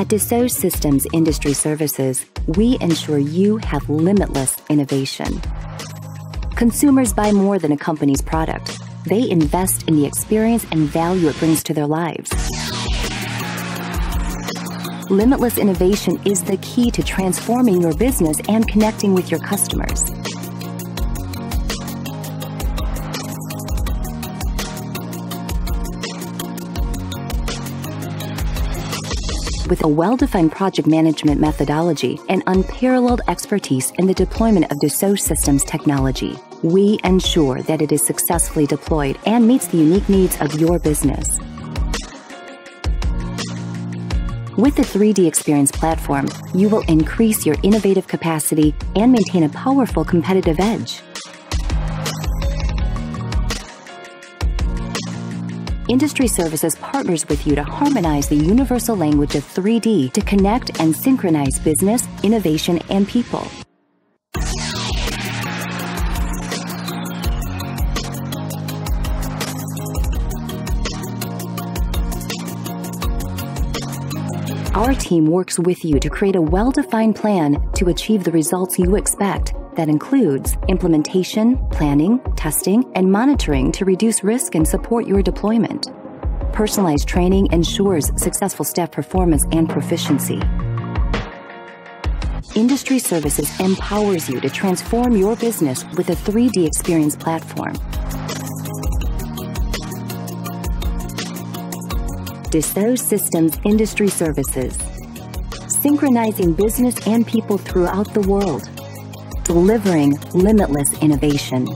At Dassault Systèmes Industry Services, we ensure you have limitless innovation. Consumers buy more than a company's product. They invest in the experience and value it brings to their lives. Limitless innovation is the key to transforming your business and connecting with your customers. With a well-defined project management methodology and unparalleled expertise in the deployment of Dassault Systèmes technology, we ensure that it is successfully deployed and meets the unique needs of your business. With the 3D Experience platform, you will increase your innovative capacity and maintain a powerful competitive edge. Industry Services partners with you to harmonize the universal language of 3D to connect and synchronize business, innovation, and people. Our team works with you to create a well defined plan to achieve the results you expect that includes implementation, planning, testing, and monitoring to reduce risk and support your deployment. Personalized training ensures successful staff performance and proficiency. Industry Services empowers you to transform your business with a 3D experience platform. Dassault Systèmes Industry Services, synchronizing business and people throughout the world delivering limitless innovation.